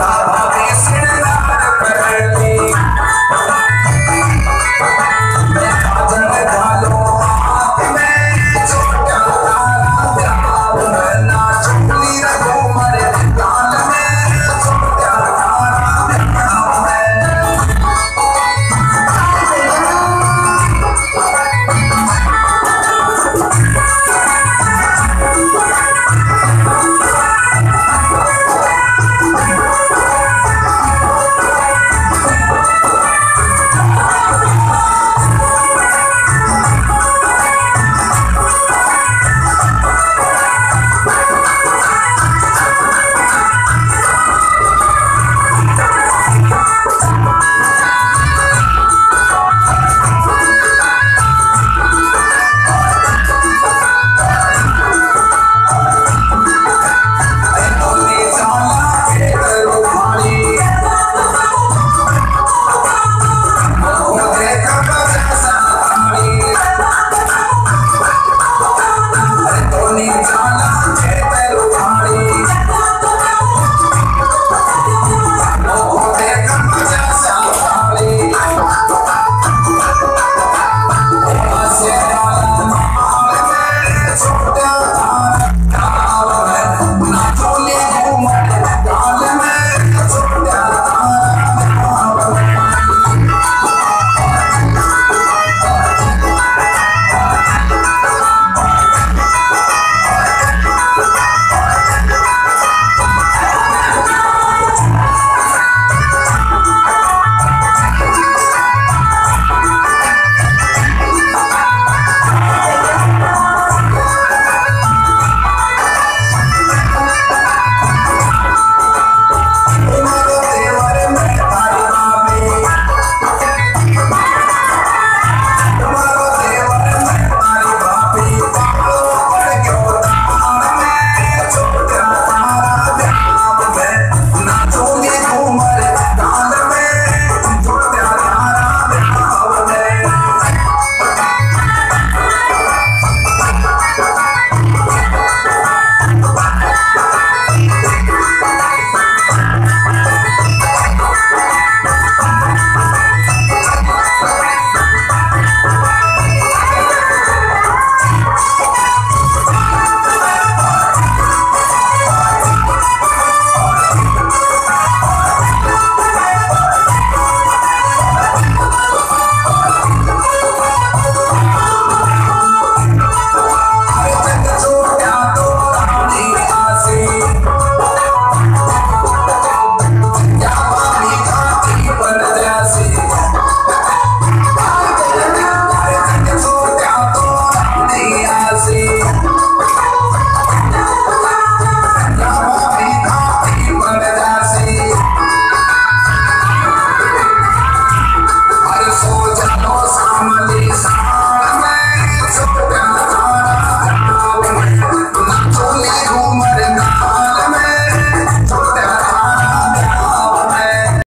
Baba.